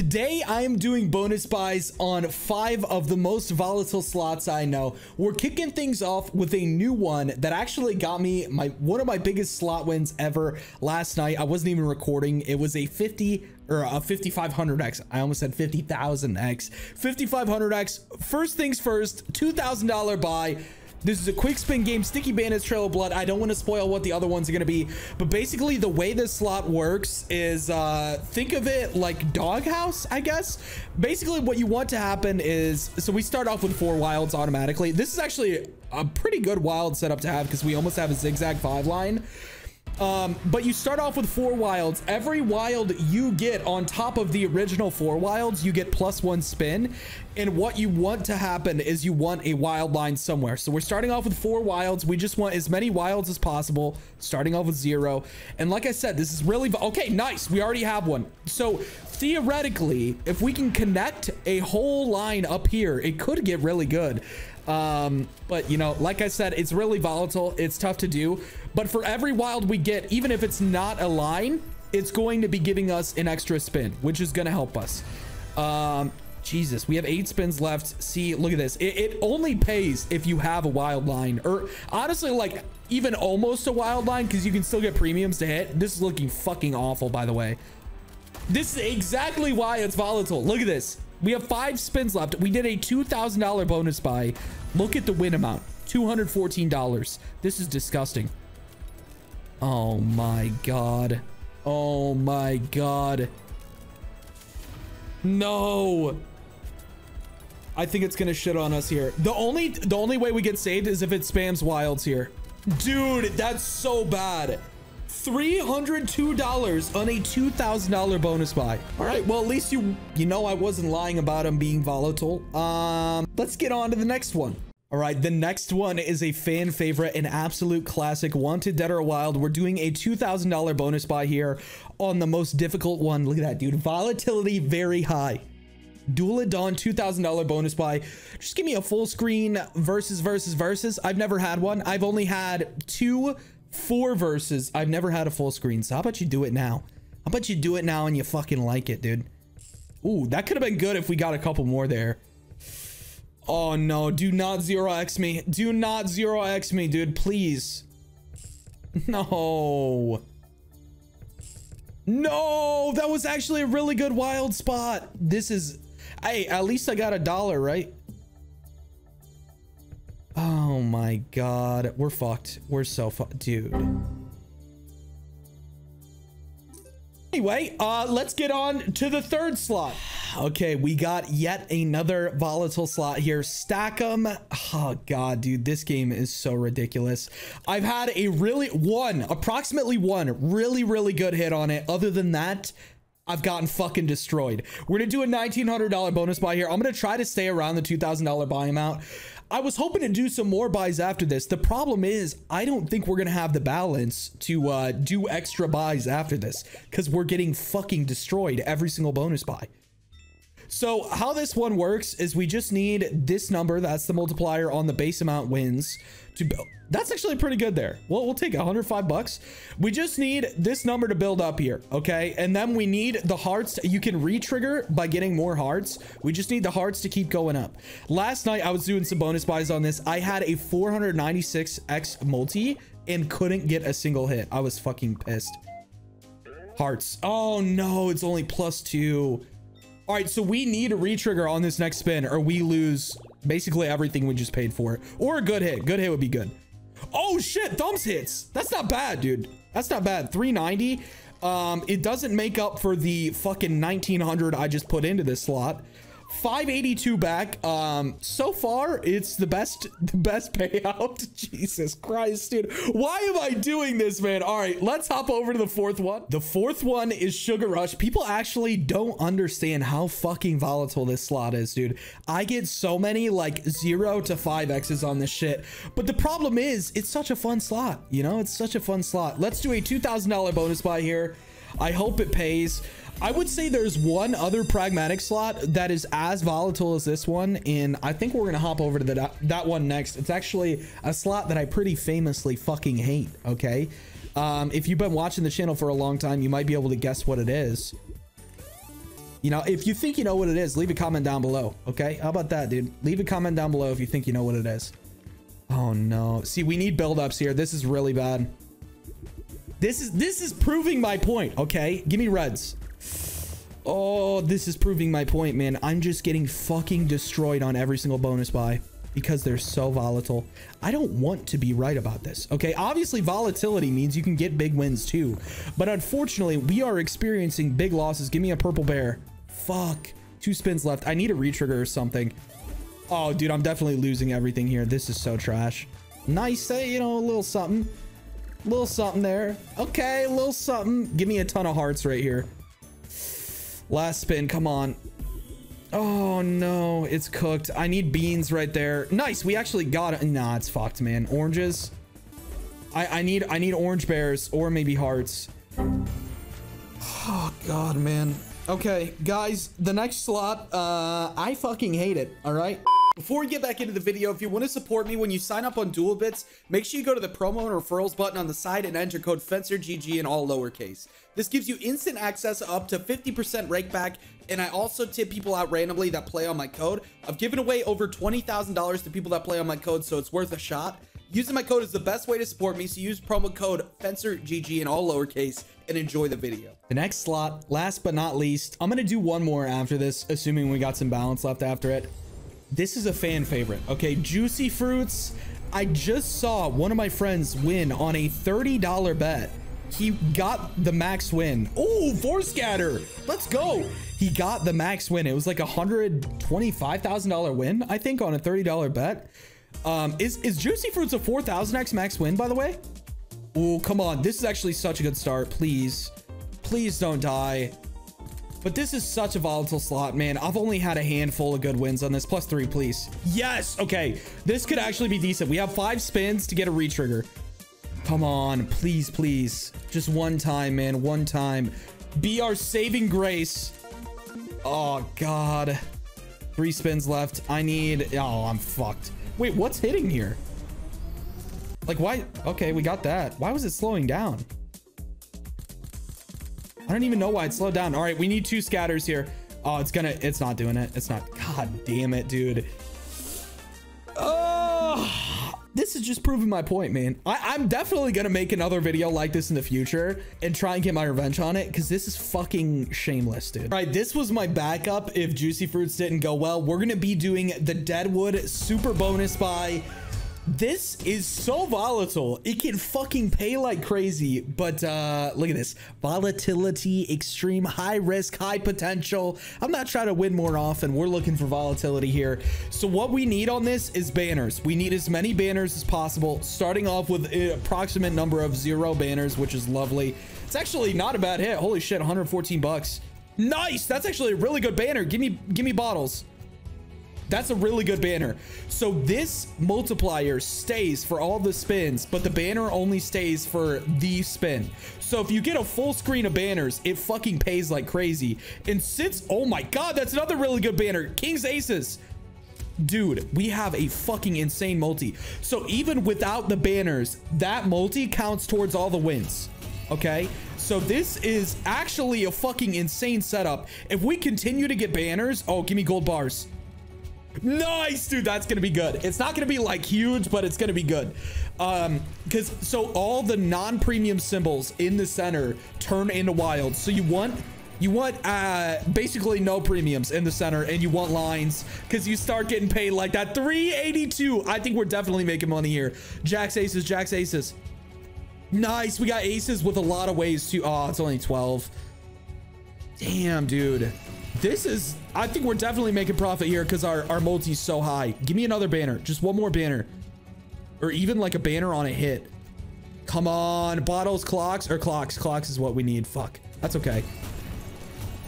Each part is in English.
Today, I am doing bonus buys on five of the most volatile slots I know. We're kicking things off with a new one that actually got me my one of my biggest slot wins ever last night. I wasn't even recording. It was a 50 or a 5500x. I almost said 50,000x. 5500x. First things first, $2,000 buy. This is a Quickspin game, Sticky Bandits, Trail of Blood. I don't want to spoil what the other ones are going to be, but basically the way this slot works is uh, think of it like Doghouse, I guess. Basically what you want to happen is, so we start off with four wilds automatically. This is actually a pretty good wild setup to have because we almost have a zigzag five line. Um, but you start off with four wilds. Every wild you get on top of the original four wilds, you get plus one spin. And what you want to happen is you want a wild line somewhere. So we're starting off with four wilds. We just want as many wilds as possible, starting off with zero. And like I said, this is really... Okay, nice. We already have one. So theoretically, if we can connect a whole line up here, it could get really good. Um, but you know, like I said, it's really volatile. It's tough to do. But for every wild we get, even if it's not a line, it's going to be giving us an extra spin, which is going to help us. Um, Jesus, we have eight spins left. See, look at this. It, it, only pays if you have a wild line or honestly, like even almost a wild line because you can still get premiums to hit. This is looking fucking awful, by the way. This is exactly why it's volatile. Look at this. We have five spins left. We did a $2,000 bonus buy. Look at the win amount. $214. This is disgusting. Oh my god. Oh my god. No. I think it's gonna shit on us here. The only the only way we get saved is if it spams wilds here. Dude, that's so bad. $302 on a $2,000 bonus buy. All right, well, at least you you know I wasn't lying about him being volatile. Um, let's get on to the next one. All right, the next one is a fan favorite, an absolute classic, Wanted Dead or Wild. We're doing a $2,000 bonus buy here on the most difficult one. Look at that, dude. Volatility very high. Duel at Dawn $2,000 bonus buy. Just give me a full screen versus versus versus. I've never had one. I've only had two four verses. I've never had a full screen. So how about you do it now? How about you do it now and you fucking like it, dude? Ooh, that could have been good if we got a couple more there. Oh no, do not zero X me. Do not zero X me, dude, please. No. No, that was actually a really good wild spot. This is, hey, at least I got a dollar, right? Oh my god. We're fucked. We're so fucked. Dude. Anyway, uh, let's get on to the third slot. Okay, we got yet another volatile slot here. Stack 'em. Oh god, dude, this game is so ridiculous. I've had a really one, approximately one, really, really good hit on it. Other than that, I've gotten fucking destroyed. We're gonna do a $1,900 bonus buy here. I'm gonna try to stay around the $2,000 buy amount. I was hoping to do some more buys after this. The problem is I don't think we're to have the balance to uh, do extra buys after this because we're getting fucking destroyed every single bonus buy. So how this one works is we just need this number. That's the multiplier on the base amount wins to build. That's actually pretty good there. Well, we'll take 105 bucks. We just need this number to build up here. Okay. And then we need the hearts. You can re-trigger by getting more hearts. We just need the hearts to keep going up. Last night I was doing some bonus buys on this. I had a 496x multi and couldn't get a single hit. I was fucking pissed. Hearts. Oh no, it's only plus two. All right, so we need a retrigger on this next spin or we lose basically everything we just paid for. Or a good hit. Good hit would be good. Oh shit, thumbs hits. That's not bad, dude. That's not bad. 390. Um, it doesn't make up for the fucking 1900 I just put into this slot. 582 back. Um, so far, it's the best, the best payout. Jesus Christ, dude. Why am I doing this, man? All right, let's hop over to the fourth one. The fourth one is Sugar Rush. People actually don't understand how fucking volatile this slot is, dude. I get so many like zero to five X's on this shit. But the problem is, it's such a fun slot. You know, it's such a fun slot. Let's do a $2,000 bonus buy here. I hope it pays. I would say there's one other pragmatic slot that is as volatile as this one. And I think we're to hop over to the, that one next. It's actually a slot that I pretty famously fucking hate. Okay. Um, if you've been watching the channel for a long time, you might be able to guess what it is. You know, if you think you know what it is, leave a comment down below. Okay. How about that, dude? Leave a comment down below if you think you know what it is. Oh no. See, we need buildups here. This is really bad. This is this is proving my point. Okay. Give me reds. Oh, this is proving my point, man. I'm just getting fucking destroyed on every single bonus buy because they're so volatile. I don't want to be right about this. Okay, obviously volatility means you can get big wins too. But unfortunately, we are experiencing big losses. Give me a purple bear. Fuck. Two spins left. I need a retrigger or something. Oh, dude, I'm definitely losing everything here. This is so trash. Nice, uh, you know, a little something. A little something there. Okay, a little something. Give me a ton of hearts right here. Last spin, come on. Oh no, it's cooked. I need beans right there. Nice, we actually got it. Nah, it's fucked, man. Oranges. I, I need I need orange bears or maybe hearts. Oh god, man. Okay, guys, the next slot, uh, I fucking hate it, all right? Before we get back into the video, if you want to support me when you sign up on Duelbits, make sure you go to the promo and referrals button on the side and enter code FencerGG in all lowercase. This gives you instant access up to 50% rake back, and I also tip people out randomly that play on my code. I've given away over $20,000 to people that play on my code, so it's worth a shot. Using my code is the best way to support me, so use promo code FencerGG in all lowercase and enjoy the video. The next slot, last but not least, I'm going to do one more after this, assuming we got some balance left after it. This is a fan favorite. Okay, Juicy Fruits. I just saw one of my friends win on a $30 bet. He got the max win. Oh, four scatter. Let's go. He got the max win. It was like a $125,000 win, I think, on a $30 bet. Um, is, is Juicy Fruits a 4,000x max win, by the way? Oh, come on. This is actually such a good start. Please. Please don't die. But this is such a volatile slot, man. I've only had a handful of good wins on this. Plus three, please. Yes. Okay. This could actually be decent. We have five spins to get a retrigger. Come on. Please, please. Just one time, man. One time. Be our saving grace. Oh, God. Three spins left. I need... Oh, I'm fucked. Wait, what's hitting here? Like, why? Okay, we got that. Why was it slowing down? I don't even know why it slowed down. All right, we need two scatters here. Oh, it's gonna, it's not doing it. It's not. God damn it, dude. Oh, this is just proving my point, man. I, am definitely gonna make another video like this in the future and try and get my revenge on it because this is fucking shameless, dude. All right, this was my backup if Juicy Fruits didn't go well. We're gonna be doing the Deadwood Super Bonus Buy this is so volatile. It can fucking pay like crazy. But uh, look at this. Volatility, extreme, high risk, high potential. I'm not trying to win more often. We're looking for volatility here. So what we need on this is banners. We need as many banners as possible, starting off with an approximate number of zero banners, which is lovely. It's actually not a bad hit. Holy shit, 114 bucks. Nice. That's actually a really good banner. Give me, give me bottles. That's a really good banner. So this multiplier stays for all the spins, but the banner only stays for the spin. So if you get a full screen of banners, it fucking pays like crazy. And since, oh my God, that's another really good banner. King's Aces. Dude, we have a fucking insane multi. So even without the banners, that multi counts towards all the wins. Okay? So this is actually a fucking insane setup. If we continue to get banners, oh, give me gold bars. Nice, dude. That's going to be good. It's not going to be like huge, but it's going to be good. Um, because so all the non-premium symbols in the center turn into wild. So you want you want uh basically no premiums in the center and you want lines because you start getting paid like that 382 i think we're definitely making money here jacks aces jacks aces nice we got aces with a lot of ways to oh it's only 12 damn dude this is, I think we're definitely making profit here because our, our multi's so high. Give me another banner. Just one more banner. Or even like a banner on a hit. Come on. Bottles, clocks, or clocks. Clocks is what we need. Fuck. That's okay.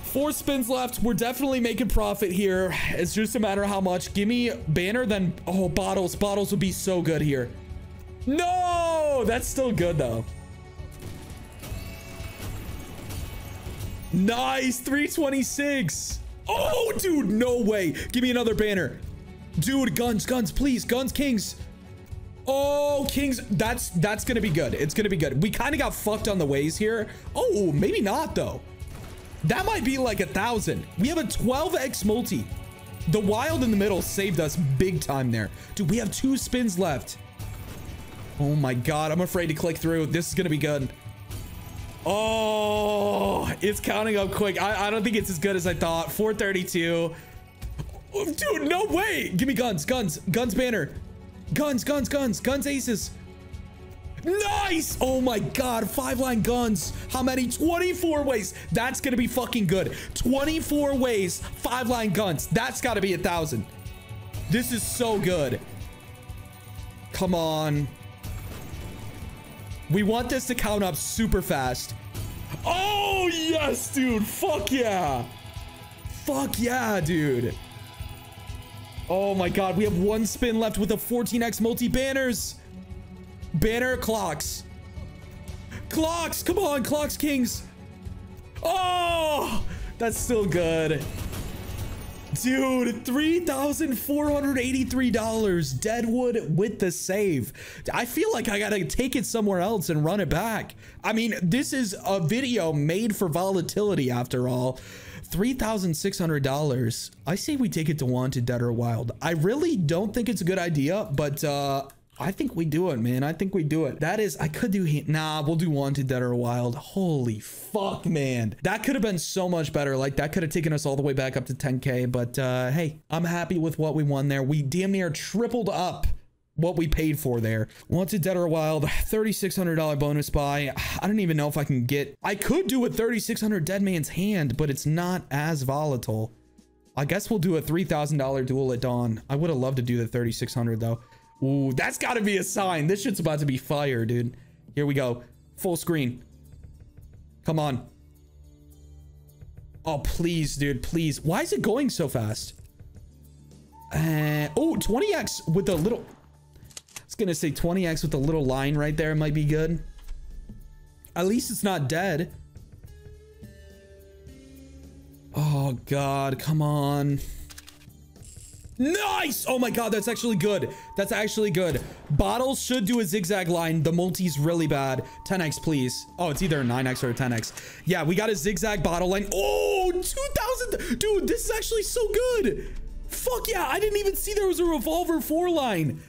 Four spins left. We're definitely making profit here. It's just a matter of how much. Give me banner, then... Oh, bottles. Bottles would be so good here. No! That's still good, though. Nice. 326. Oh, dude, no way. Give me another banner. Dude, guns, guns, please. Guns, kings. Oh, kings. That's that's gonna be good. It's gonna be good. We kind of got fucked on the ways here. Oh, maybe not though. That might be like a thousand. We have a 12x multi. The wild in the middle saved us big time there. Dude, we have two spins left. Oh my god, I'm afraid to click through. This is gonna be good. Oh, it's counting up quick. I, I don't think it's as good as I thought. 432. dude, no way. Give me guns, guns, guns banner. Guns, guns, guns, guns aces. Nice! Oh my god, five line guns. How many? 24 ways. That's gonna be fucking good. 24 ways, five line guns. That's gotta be a thousand. This is so good. Come on. We want this to count up super fast. Oh, yes, dude. Fuck yeah. Fuck yeah, dude. Oh my god, we have one spin left with a 14x multi-banners. Banner clocks. Clocks, come on, clocks kings. Oh, that's still good. Dude, $3,483. Deadwood with the save. I feel like I gotta take it somewhere else and run it back. I mean, this is a video made for volatility after all. $3,600. I say we take it to Wanted Dead or Wild. I really don't think it's a good idea, but uh, I think we do it, man. I think we do it. That is, I could do, nah, we'll do Wanted Dead or Wild. Holy fuck, man. That could have been so much better. Like, that could have taken us all the way back up to 10K. But, uh, hey, I'm happy with what we won there. We damn near tripled up what we paid for there. Wanted Dead or Wild, $3,600 bonus buy. I don't even know if I can get... I could do a 3,600 Dead Man's Hand, but it's not as volatile. I guess we'll do a $3,000 duel at dawn. I would have loved to do the 3,600 though. Ooh, that's got to be a sign. This shit's about to be fire, dude. Here we go. Full screen. Come on. Oh, please, dude, please. Why is it going so fast? Uh, oh, 20x with a little... I was going to say 20x with a little line right there might be good. At least it's not dead. Oh, God. Come on. Nice! Oh my god, that's actually good. That's actually good. Bottles should do a zigzag line. The multi's really bad. 10x, please. Oh, it's either a 9x or a 10x. Yeah, we got a zigzag bottle line. Oh, 2,000. Dude, this is actually so good. Fuck yeah, I didn't even see there was a revolver 4 line.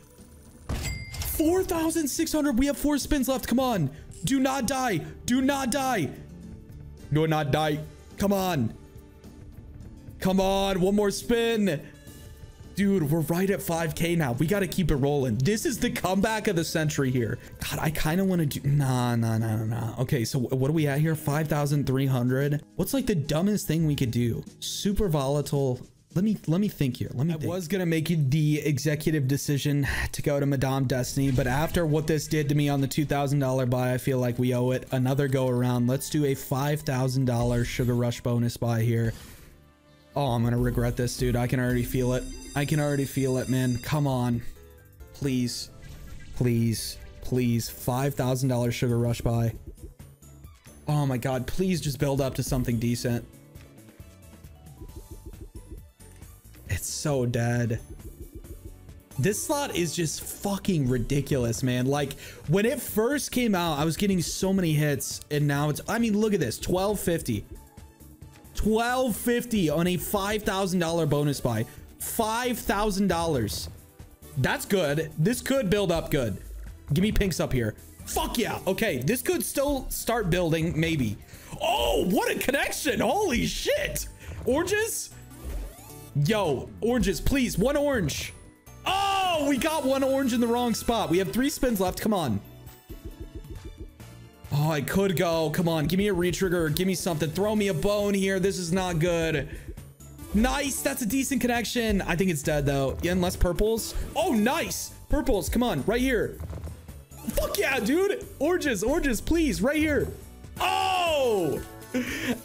4,600. We have four spins left. Come on. Do not die. Do not die. Do not die. Come on. Come on. One more spin. Dude, we're right at 5k now. We got to keep it rolling. This is the comeback of the century here. God, I kind of want to do... Nah, nah, nah, nah, nah. Okay, so what are we at here? 5,300? What's like the dumbest thing we could do? Super volatile. Let me let me think here. Let me. I think. was gonna make the executive decision to go to Madame Destiny, but after what this did to me on the two thousand dollar buy, I feel like we owe it another go around. Let's do a five thousand dollar Sugar Rush bonus buy here. Oh, I'm gonna regret this, dude. I can already feel it. I can already feel it, man. Come on. Please. Please. Please. $5,000 Sugar Rush buy. Oh my god, please just build up to something decent. It's so dead. This slot is just fucking ridiculous, man. Like, when it first came out, I was getting so many hits, and now it's... I mean, look at this. 1250. 1250 on a $5,000 bonus buy. $5,000. That's good. This could build up good. Give me pinks up here. Fuck yeah. Okay, this could still start building, maybe. Oh, what a connection. Holy shit. Oranges? Yo, oranges, please. One orange. Oh, we got one orange in the wrong spot. We have three spins left. Come on. Oh, I could go. Come on, give me a retrigger. Give me something. Throw me a bone here. This is not good. Nice. That's a decent connection. I think it's dead, though. Yeah, unless purples. Oh, nice. Purples. Come on. Right here. Fuck yeah, dude. Oranges. Oranges, please. Right here. Oh!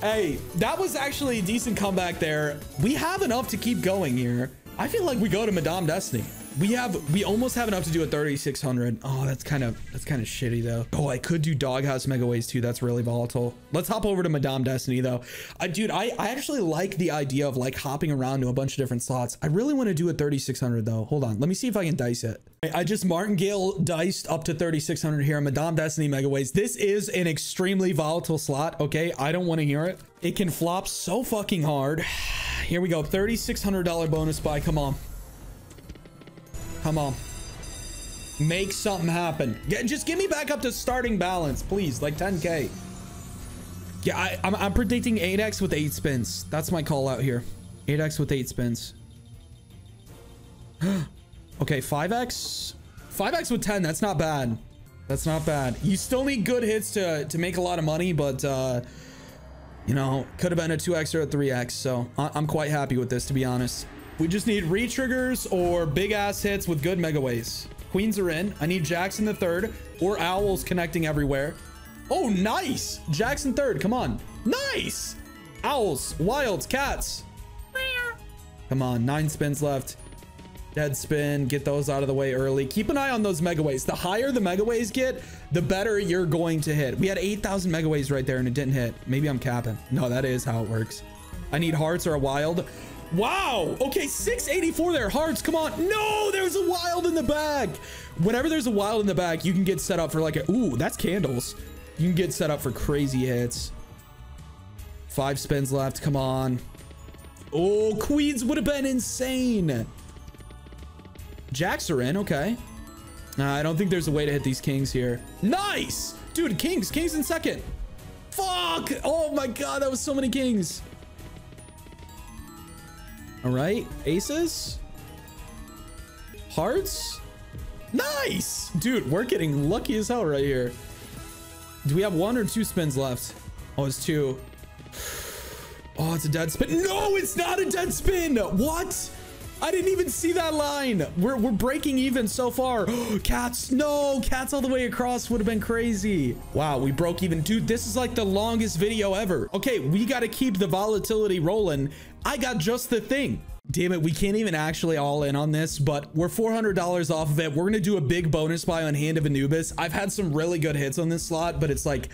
Hey, that was actually a decent comeback there. We have enough to keep going here. I feel like we go to Madame Destiny. We have, we almost have enough to do a 3,600. Oh, that's kind of, that's kind of shitty though. Oh, I could do Doghouse Mega Ways too. That's really volatile. Let's hop over to Madame Destiny though. I, dude, I, I actually like the idea of like hopping around to a bunch of different slots. I really want to do a 3,600 though. Hold on. Let me see if I can dice it. I just Martingale diced up to 3,600 here. Madame Destiny Mega Ways. This is an extremely volatile slot. Okay. I don't want to hear it. It can flop so fucking hard. Here we go. $3,600 bonus buy. Come on. Come on. Make something happen. Get, just give me back up to starting balance, please. Like 10K. Yeah, I, I'm, I'm predicting 8x with 8 spins. That's my call out here. 8x with 8 spins. okay, 5x? 5x with 10. That's not bad. That's not bad. You still need good hits to, to make a lot of money, but... uh you know, could have been a 2x or a 3x. So I'm quite happy with this, to be honest. We just need re-triggers or big ass hits with good mega ways. Queens are in. I need Jackson the third or owls connecting everywhere. Oh, nice. Jackson third. Come on. Nice. Owls, wilds, cats. Come on. Nine spins left. Dead spin. Get those out of the way early. Keep an eye on those mega ways. The higher the mega ways get, the better you're going to hit. We had 8,000 mega ways right there and it didn't hit. Maybe I'm capping. No, that is how it works. I need hearts or a wild. Wow. Okay, 684 there. Hearts, come on. No, there's a wild in the bag. Whenever there's a wild in the bag, you can get set up for like a... Ooh, that's candles. You can get set up for crazy hits. Five spins left. Come on. Oh, queens would have been insane. Jacks are in. Okay. Uh, I don't think there's a way to hit these kings here. Nice! Dude, kings. Kings in second. Fuck! Oh my god, that was so many kings. All right. Aces. Hearts. Nice! Dude, we're getting lucky as hell right here. Do we have one or two spins left? Oh, it's two. Oh, it's a dead spin. No, it's not a dead spin. What? I didn't even see that line. We're, we're breaking even so far. cats, no, cats all the way across would have been crazy. Wow, we broke even. Dude, this is like the longest video ever. Okay, we got to keep the volatility rolling. I got just the thing. Damn it, we can't even actually all in on this, but we're $400 off of it. We're going to do a big bonus buy on Hand of Anubis. I've had some really good hits on this slot, but it's like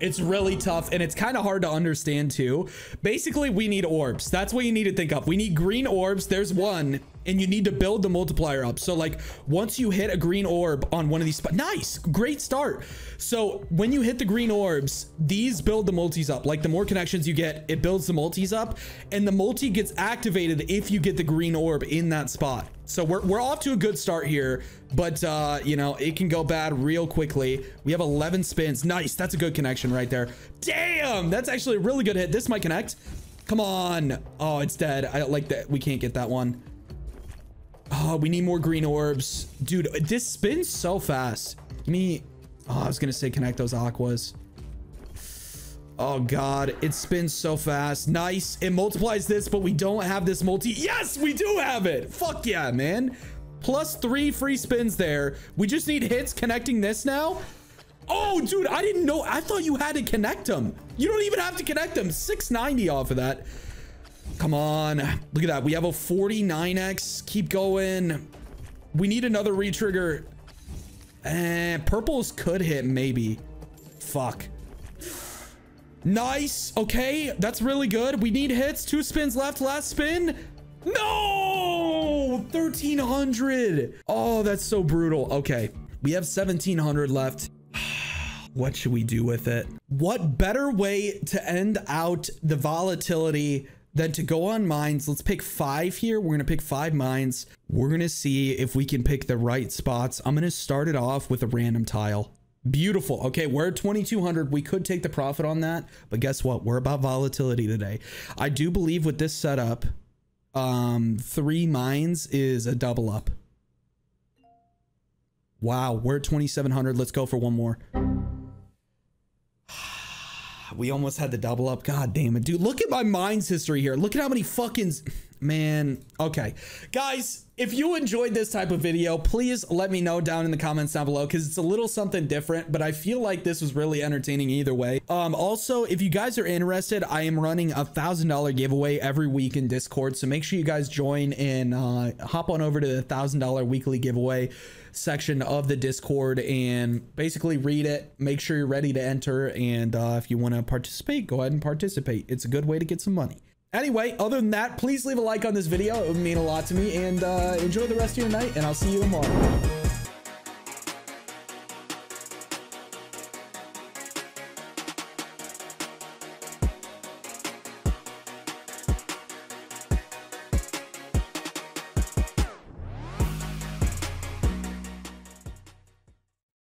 it's really tough and it's kind of hard to understand too. Basically, we need orbs. That's what you need to think of. We need green orbs. There's one and you need to build the multiplier up. So like once you hit a green orb on one of these spots, nice, great start. So when you hit the green orbs, these build the multis up. Like the more connections you get, it builds the multis up and the multi gets activated if you get the green orb in that spot. So we're, we're off to a good start here, but uh, you know, it can go bad real quickly. We have 11 spins. Nice. That's a good connection right there. Damn. That's actually a really good hit. This might connect. Come on. Oh, it's dead. I like that. We can't get that one. Oh, we need more green orbs. Dude, this spins so fast. Give me... Oh, I was going to say connect those aquas. Oh god, it spins so fast. Nice. It multiplies this, but we don't have this multi. Yes, we do have it. Fuck yeah, man. Plus three free spins there. We just need hits connecting this now. Oh, dude, I didn't know. I thought you had to connect them. You don't even have to connect them. 690 off of that. Come on. Look at that. We have a 49x. Keep going. We need another retrigger. And eh, purples could hit, maybe. Fuck. Nice. Okay, that's really good. We need hits. Two spins left. Last spin. No! 1300. Oh, that's so brutal. Okay, we have 1700 left. what should we do with it? What better way to end out the volatility than to go on mines? Let's pick five here. We're going to pick five mines. We're going to see if we can pick the right spots. I'm going to start it off with a random tile. Beautiful. Okay, we're at 2200. We could take the profit on that, but guess what? We're about volatility today. I do believe with this setup, um, three mines is a double up. Wow, we're at 2700. Let's go for one more. We almost had the double up. God damn it, dude. Look at my mines history here. Look at how many fucking... man. Okay. Guys, if you enjoyed this type of video, please let me know down in the comments down below because it's a little something different, but I feel like this was really entertaining either way. Um, also, if you guys are interested, I am running a thousand dollar giveaway every week in Discord. So make sure you guys join and uh, hop on over to the thousand dollar weekly giveaway section of the Discord and basically read it. Make sure you're ready to enter. And uh, if you want to participate, go ahead and participate. It's a good way to get some money. Anyway, other than that, please leave a like on this video. It would mean a lot to me. And uh, enjoy the rest of your night, and I'll see you tomorrow.